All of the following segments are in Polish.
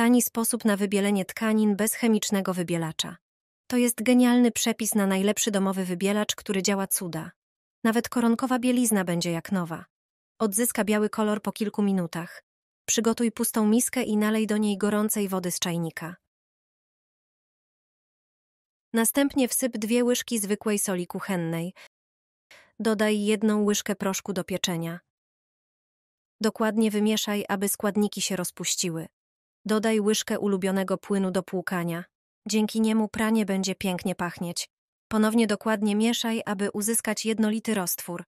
Tani sposób na wybielenie tkanin bez chemicznego wybielacza. To jest genialny przepis na najlepszy domowy wybielacz, który działa cuda. Nawet koronkowa bielizna będzie jak nowa. Odzyska biały kolor po kilku minutach. Przygotuj pustą miskę i nalej do niej gorącej wody z czajnika. Następnie wsyp dwie łyżki zwykłej soli kuchennej. Dodaj jedną łyżkę proszku do pieczenia. Dokładnie wymieszaj, aby składniki się rozpuściły. Dodaj łyżkę ulubionego płynu do płukania. Dzięki niemu pranie będzie pięknie pachnieć. Ponownie dokładnie mieszaj, aby uzyskać jednolity roztwór.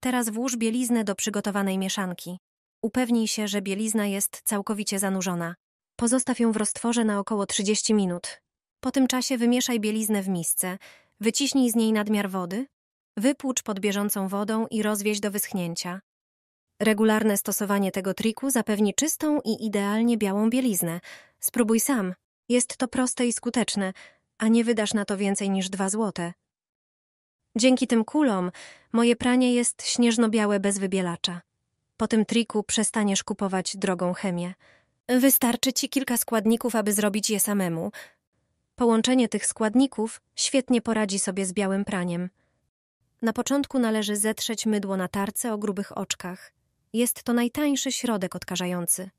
Teraz włóż bieliznę do przygotowanej mieszanki. Upewnij się, że bielizna jest całkowicie zanurzona. Pozostaw ją w roztworze na około 30 minut. Po tym czasie wymieszaj bieliznę w misce, wyciśnij z niej nadmiar wody, wypłucz pod bieżącą wodą i rozwieź do wyschnięcia. Regularne stosowanie tego triku zapewni czystą i idealnie białą bieliznę. Spróbuj sam. Jest to proste i skuteczne, a nie wydasz na to więcej niż dwa złote. Dzięki tym kulom moje pranie jest śnieżno-białe bez wybielacza. Po tym triku przestaniesz kupować drogą chemię. Wystarczy ci kilka składników, aby zrobić je samemu. Połączenie tych składników świetnie poradzi sobie z białym praniem. Na początku należy zetrzeć mydło na tarce o grubych oczkach. Jest to najtańszy środek odkażający.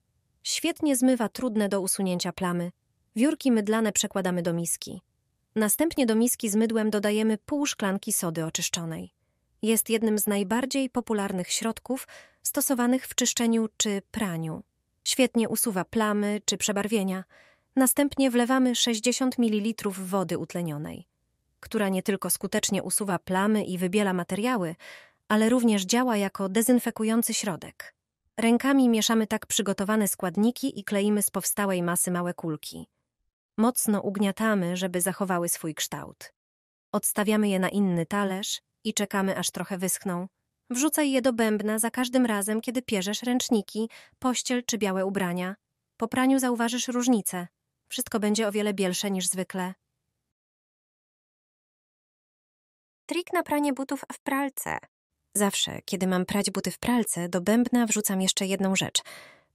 Świetnie zmywa trudne do usunięcia plamy. Wiórki mydlane przekładamy do miski. Następnie do miski z mydłem dodajemy pół szklanki sody oczyszczonej. Jest jednym z najbardziej popularnych środków stosowanych w czyszczeniu czy praniu. Świetnie usuwa plamy czy przebarwienia. Następnie wlewamy 60 ml wody utlenionej, która nie tylko skutecznie usuwa plamy i wybiela materiały, ale również działa jako dezynfekujący środek. Rękami mieszamy tak przygotowane składniki i kleimy z powstałej masy małe kulki. Mocno ugniatamy, żeby zachowały swój kształt. Odstawiamy je na inny talerz i czekamy, aż trochę wyschną. Wrzucaj je do bębna za każdym razem, kiedy pierzesz ręczniki, pościel czy białe ubrania. Po praniu zauważysz różnicę. Wszystko będzie o wiele bielsze niż zwykle. Trik na pranie butów w pralce. Zawsze, kiedy mam prać buty w pralce, do bębna wrzucam jeszcze jedną rzecz.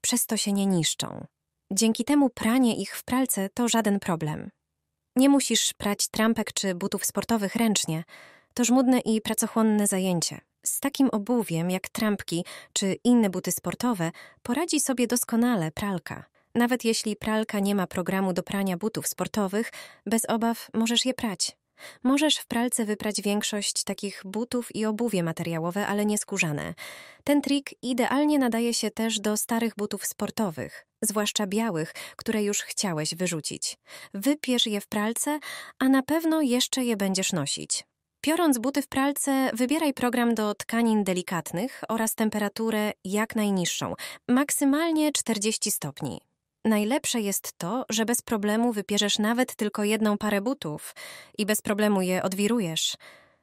Przez to się nie niszczą. Dzięki temu pranie ich w pralce to żaden problem. Nie musisz prać trampek czy butów sportowych ręcznie. To żmudne i pracochłonne zajęcie. Z takim obuwiem jak trampki czy inne buty sportowe poradzi sobie doskonale pralka. Nawet jeśli pralka nie ma programu do prania butów sportowych, bez obaw możesz je prać. Możesz w pralce wyprać większość takich butów i obuwie materiałowe, ale nie skórzane. Ten trik idealnie nadaje się też do starych butów sportowych, zwłaszcza białych, które już chciałeś wyrzucić. Wypierz je w pralce, a na pewno jeszcze je będziesz nosić. Piorąc buty w pralce, wybieraj program do tkanin delikatnych oraz temperaturę jak najniższą, maksymalnie 40 stopni. Najlepsze jest to, że bez problemu wybierzesz nawet tylko jedną parę butów i bez problemu je odwirujesz.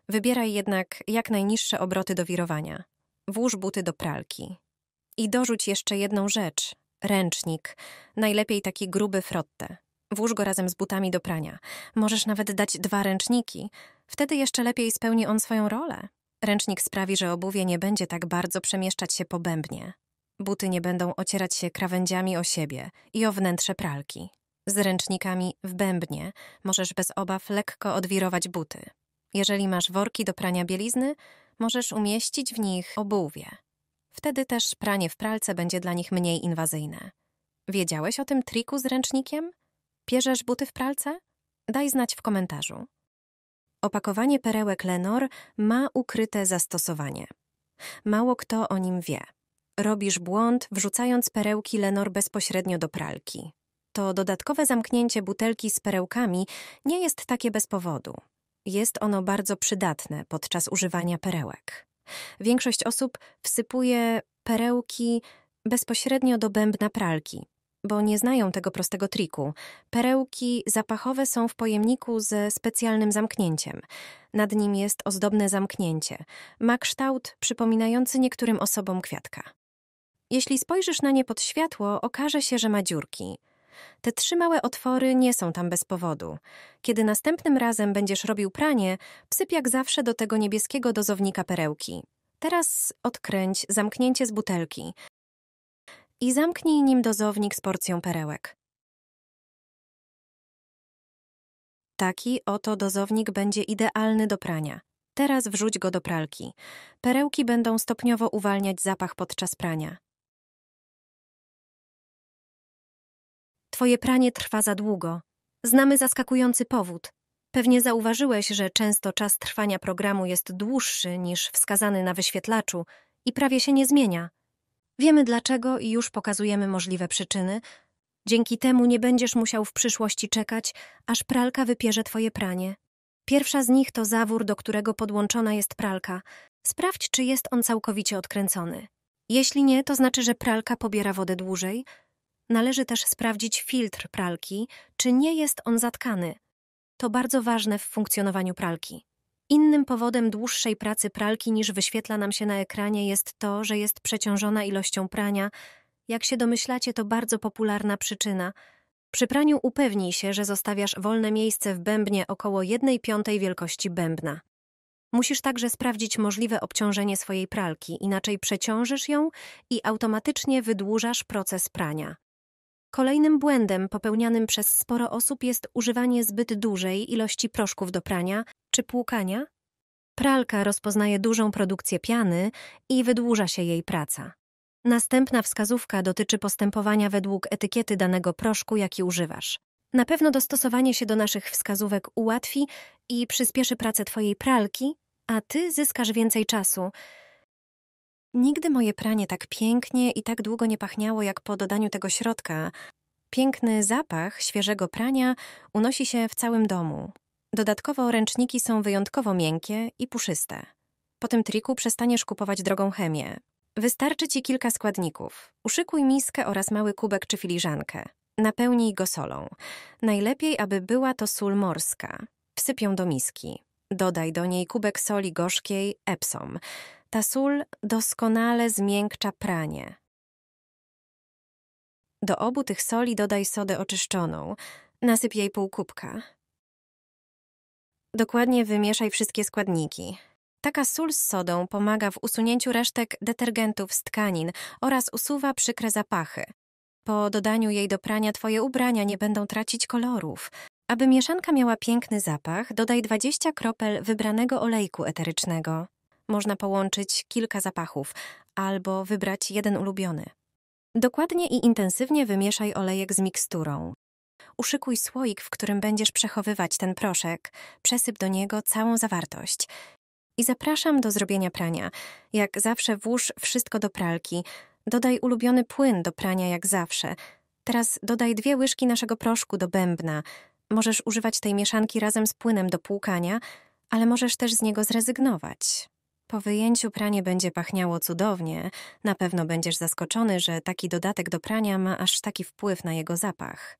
Wybieraj jednak jak najniższe obroty do wirowania. Włóż buty do pralki. I dorzuć jeszcze jedną rzecz ręcznik, najlepiej taki gruby frotte. Włóż go razem z butami do prania. Możesz nawet dać dwa ręczniki. Wtedy jeszcze lepiej spełni on swoją rolę. Ręcznik sprawi, że obuwie nie będzie tak bardzo przemieszczać się po bębnie. Buty nie będą ocierać się krawędziami o siebie i o wnętrze pralki. Z ręcznikami w bębnie możesz bez obaw lekko odwirować buty. Jeżeli masz worki do prania bielizny, możesz umieścić w nich obuwie. Wtedy też pranie w pralce będzie dla nich mniej inwazyjne. Wiedziałeś o tym triku z ręcznikiem? Pierzesz buty w pralce? Daj znać w komentarzu. Opakowanie perełek Lenor ma ukryte zastosowanie. Mało kto o nim wie. Robisz błąd, wrzucając perełki Lenor bezpośrednio do pralki. To dodatkowe zamknięcie butelki z perełkami nie jest takie bez powodu. Jest ono bardzo przydatne podczas używania perełek. Większość osób wsypuje perełki bezpośrednio do bębna pralki, bo nie znają tego prostego triku. Perełki zapachowe są w pojemniku ze specjalnym zamknięciem. Nad nim jest ozdobne zamknięcie. Ma kształt przypominający niektórym osobom kwiatka. Jeśli spojrzysz na nie pod światło, okaże się, że ma dziurki. Te trzy małe otwory nie są tam bez powodu. Kiedy następnym razem będziesz robił pranie, wsyp jak zawsze do tego niebieskiego dozownika perełki. Teraz odkręć zamknięcie z butelki i zamknij nim dozownik z porcją perełek. Taki oto dozownik będzie idealny do prania. Teraz wrzuć go do pralki. Perełki będą stopniowo uwalniać zapach podczas prania. Twoje pranie trwa za długo. Znamy zaskakujący powód. Pewnie zauważyłeś, że często czas trwania programu jest dłuższy niż wskazany na wyświetlaczu i prawie się nie zmienia. Wiemy dlaczego i już pokazujemy możliwe przyczyny. Dzięki temu nie będziesz musiał w przyszłości czekać, aż pralka wypierze twoje pranie. Pierwsza z nich to zawór, do którego podłączona jest pralka. Sprawdź, czy jest on całkowicie odkręcony. Jeśli nie, to znaczy, że pralka pobiera wodę dłużej. Należy też sprawdzić filtr pralki, czy nie jest on zatkany. To bardzo ważne w funkcjonowaniu pralki. Innym powodem dłuższej pracy pralki niż wyświetla nam się na ekranie jest to, że jest przeciążona ilością prania. Jak się domyślacie, to bardzo popularna przyczyna. Przy praniu upewnij się, że zostawiasz wolne miejsce w bębnie około 1 piątej wielkości bębna. Musisz także sprawdzić możliwe obciążenie swojej pralki, inaczej przeciążysz ją i automatycznie wydłużasz proces prania. Kolejnym błędem popełnianym przez sporo osób jest używanie zbyt dużej ilości proszków do prania czy płukania. Pralka rozpoznaje dużą produkcję piany i wydłuża się jej praca. Następna wskazówka dotyczy postępowania według etykiety danego proszku, jaki używasz. Na pewno dostosowanie się do naszych wskazówek ułatwi i przyspieszy pracę Twojej pralki, a Ty zyskasz więcej czasu. Nigdy moje pranie tak pięknie i tak długo nie pachniało jak po dodaniu tego środka. Piękny zapach świeżego prania unosi się w całym domu. Dodatkowo ręczniki są wyjątkowo miękkie i puszyste. Po tym triku przestaniesz kupować drogą chemię. Wystarczy ci kilka składników. Uszykuj miskę oraz mały kubek czy filiżankę. Napełnij go solą. Najlepiej, aby była to sól morska. Wsyp ją do miski. Dodaj do niej kubek soli gorzkiej Epsom. Ta sól doskonale zmiękcza pranie. Do obu tych soli dodaj sodę oczyszczoną. Nasyp jej pół kubka. Dokładnie wymieszaj wszystkie składniki. Taka sól z sodą pomaga w usunięciu resztek detergentów z tkanin oraz usuwa przykre zapachy. Po dodaniu jej do prania twoje ubrania nie będą tracić kolorów. Aby mieszanka miała piękny zapach, dodaj 20 kropel wybranego olejku eterycznego. Można połączyć kilka zapachów albo wybrać jeden ulubiony. Dokładnie i intensywnie wymieszaj olejek z miksturą. Uszykuj słoik, w którym będziesz przechowywać ten proszek. Przesyp do niego całą zawartość. I zapraszam do zrobienia prania. Jak zawsze włóż wszystko do pralki. Dodaj ulubiony płyn do prania jak zawsze. Teraz dodaj dwie łyżki naszego proszku do bębna. Możesz używać tej mieszanki razem z płynem do płukania, ale możesz też z niego zrezygnować. Po wyjęciu pranie będzie pachniało cudownie. Na pewno będziesz zaskoczony, że taki dodatek do prania ma aż taki wpływ na jego zapach.